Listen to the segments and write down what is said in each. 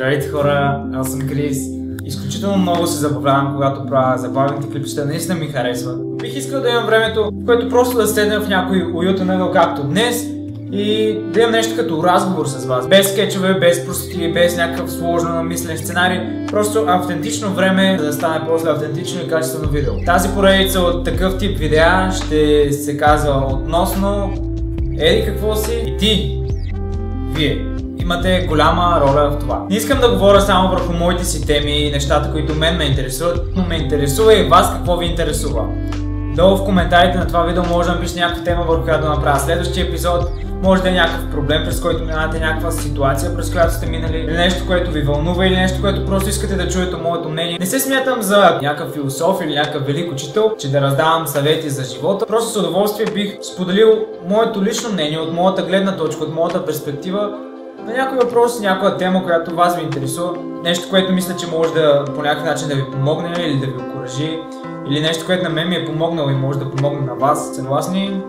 Здравейте хора, аз съм Крис. Изключително много се забавлявам, когато правя забавните клипчета, наистина ми харесва. Бих искал да имам времето, в което просто да седна в някой уютен ъгъл, както днес, и да имам нещо като разговор с вас. Без скетчове, без простоти, без някакъв сложно намислен сценарий. Просто автентично време, за да стане после автентично и качествено видео. Тази поредица от такъв тип видеа ще се казва относно Еди какво си и ти, вие имате голяма роля в това. Не искам да говоря само върху моите си теми и нещата, които мен ме интересуват, но ме интересува и вас какво ви интересува. Долу в коментарите на това видео може да напишете някаква тема, върху която да направя следващия епизод. Може да е някакъв проблем, през който минавате някаква ситуация, през която сте минали, или нещо, което ви вълнува, или нещо, което просто искате да чуете моето мнение. Не се смятам за някакъв философ или някакъв велик учител, че да раздавам съвети за живота. Просто с удоволствие бих споделил моето лично мнение от моята гледна точка, от моята перспектива на някой въпрос, някоя тема, която вас ви интересува, нещо, което мисля, че може да по някакъв начин да ви помогне или да ви окоръжи, или нещо, което на мен ми е помогнало и може да помогне на вас. Съгласни?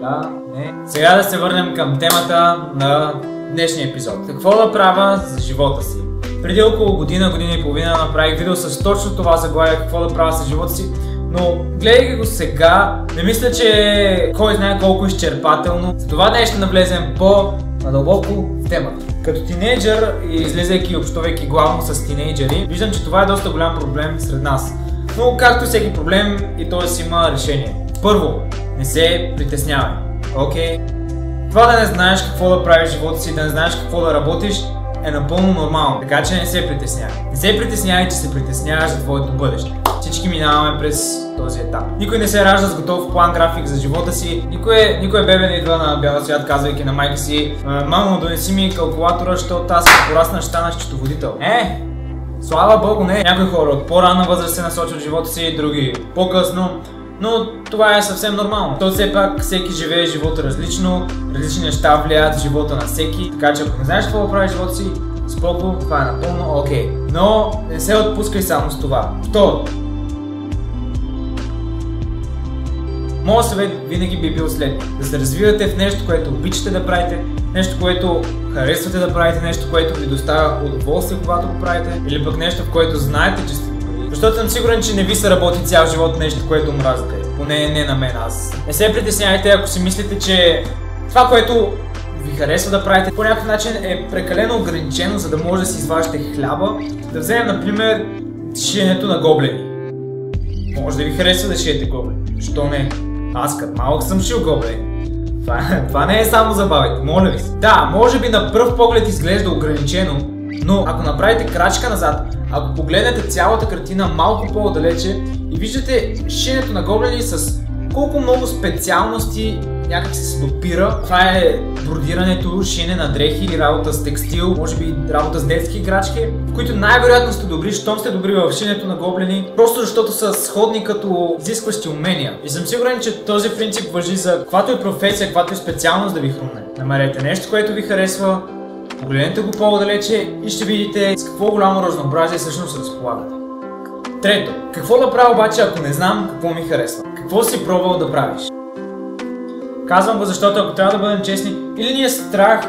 Да, не. Сега да се върнем към темата на днешния епизод. Какво да правя за живота си? Преди около година, година и половина направих видео с точно това заглавие какво да правя за живота си, но гледайки го сега, не мисля, че кой знае колко изчерпателно. Затова днес ще навлезем по надълбоко в темата. Като тинейджър и излизайки и общувайки главно с тинейджери, виждам, че това е доста голям проблем сред нас. Но както всеки проблем и той си има решение. Първо, не се притеснявай. Окей? Okay? Това да не знаеш какво да правиш в живота си, да не знаеш какво да работиш, е напълно нормално. Така че не се притеснявай. Не се притеснявай, че се притесняваш за твоето бъдеще. Всички минаваме през този етап. Никой не се ражда с готов план график за живота си. Никой, никой бебе не идва на бял свят, казвайки на майка си Мамо, донеси ми калкулатора, защото аз порасна ще стана счетоводител. Е, слава богу, не. Някои хора от по-ранна възраст се насочват живота си, други по-късно. Но това е съвсем нормално. То все пак всеки живее живота различно, различни неща влияят в живота на всеки, така че ако не знаеш какво да правиш живота си, споко, това е напълно окей. Okay. Но не се отпускай само с това. Второ, Моят съвет винаги би бил след да се развивате в нещо, което обичате да правите, нещо, което харесвате да правите, нещо, което ви доставя удоволствие, когато го правите, или пък нещо, в което знаете, че сте. Защото съм сигурен, че не ви се работи цял живот нещо, което мразите. Поне не на мен аз. Не се притеснявайте, ако си мислите, че това, което ви харесва да правите, по някакъв начин е прекалено ограничено, за да може да си изваждате хляба. Да вземем, например, шиенето на гоблени. Може да ви харесва да шиете гоблени. Що не? Аз като малък съм шил гоблени. Това, това не е само забавите, моля ви се. Да, може би на пръв поглед изглежда ограничено, но ако направите крачка назад, ако погледнете цялата картина малко по-далече и виждате шиенето на гоблени с колко много специалности някак се допира. Това е бродирането, шине на дрехи работа с текстил, може би работа с детски играчки, в които най-вероятно сте добри, щом сте добри в шинето на гоблени, просто защото са сходни като изискващи умения. И съм сигурен, че този принцип въжи за каквато е професия, каквато е специалност да ви хрумне. Намерете нещо, което ви харесва, погледнете го по-далече и ще видите с какво голямо разнообразие всъщност разполагате. Трето, какво да правя обаче, ако не знам какво ми харесва? Какво си пробвал да правиш? Казвам го, защото ако трябва да бъдем честни, или ни е страх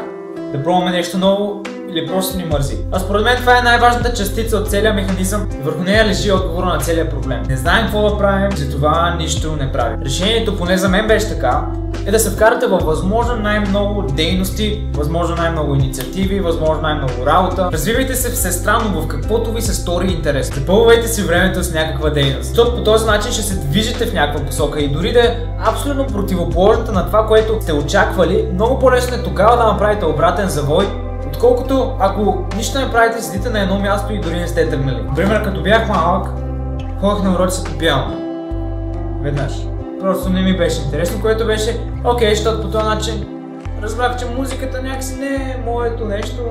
да пробваме нещо ново, или просто ни мързи. А според мен това е най-важната частица от целия механизъм и върху нея лежи отговора на целия проблем. Не знаем какво да правим, затова нищо не правим. Решението, поне за мен беше така, е да се вкарате във възможно най-много дейности, възможно най-много инициативи, възможно най-много работа. Развивайте се всестранно в каквото ви се стори интерес. Запълвайте си времето с някаква дейност. Защото по този начин ще се движите в някаква посока и дори да е абсолютно противоположната на това, което сте очаквали, много по-лесно е тогава да направите обратен завой Отколкото ако нищо не правите, седите на едно място и дори не сте тръгнали. Например, като бях малък, ходех на уроци по пиано. Веднъж. Просто не ми беше интересно, което беше окей, защото по този начин разбрах, че музиката някакси не е моето нещо,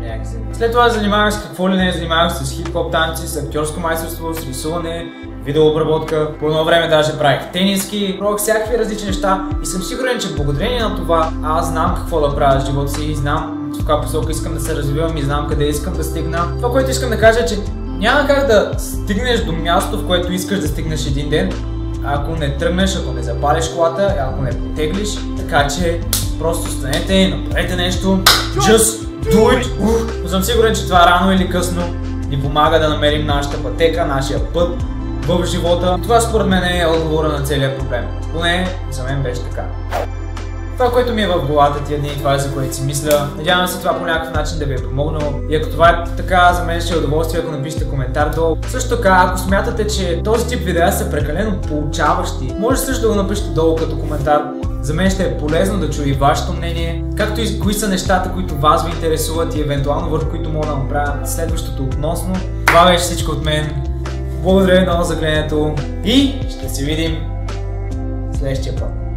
някакси. След това занимавах с какво ли не, занимавах с хип-хоп танци, с актьорско майсторство, с рисуване, видеообработка. По едно време даже правих тениски, пробвах всякакви различни неща и съм сигурен, че благодарение на това аз знам какво да правя в живота си и знам в каква посока искам да се развивам и знам къде искам да стигна. Това, което искам да кажа е, че няма как да стигнеш до място, в което искаш да стигнеш един ден, ако не тръгнеш, ако не запалиш колата, ако не потеглиш. Така че просто станете и направете нещо. Just Do it! Ух! Но съм сигурен, че това рано или късно ни помага да намерим нашата пътека, нашия път в живота. И това според мен е отговора на целият проблем. Поне за мен беше така. Това, което ми е в главата тия дни, това е за което си мисля. Надявам се това по някакъв начин да ви е помогнало. И ако това е така, за мен ще е удоволствие, ако напишете коментар долу. Също така, ако смятате, че този тип видеа са прекалено получаващи, може също да го напишете долу като коментар. За мен ще е полезно да чуя и вашето мнение, както и кои са нещата, които вас ви интересуват и евентуално върху които мога да направя следващото относно. Това беше всичко от мен. Благодаря ви много за гледането и ще се видим следващия път.